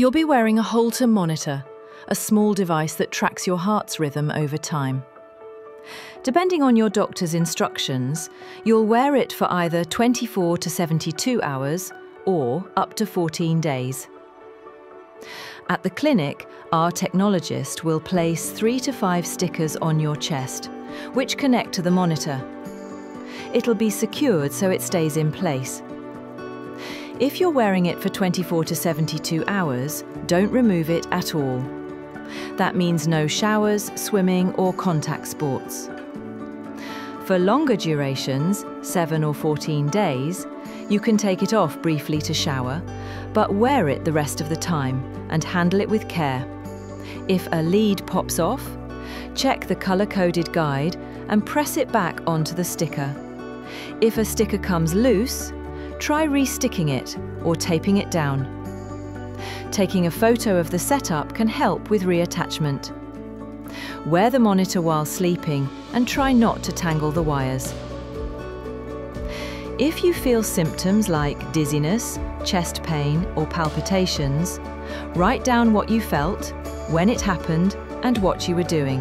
You'll be wearing a Holter monitor, a small device that tracks your heart's rhythm over time. Depending on your doctor's instructions, you'll wear it for either 24 to 72 hours or up to 14 days. At the clinic, our technologist will place three to five stickers on your chest, which connect to the monitor. It'll be secured so it stays in place. If you're wearing it for 24 to 72 hours, don't remove it at all. That means no showers, swimming or contact sports. For longer durations, 7 or 14 days, you can take it off briefly to shower, but wear it the rest of the time and handle it with care. If a lead pops off, check the colour-coded guide and press it back onto the sticker. If a sticker comes loose, try resticking it or taping it down. Taking a photo of the setup can help with reattachment. Wear the monitor while sleeping and try not to tangle the wires. If you feel symptoms like dizziness, chest pain or palpitations, write down what you felt, when it happened and what you were doing.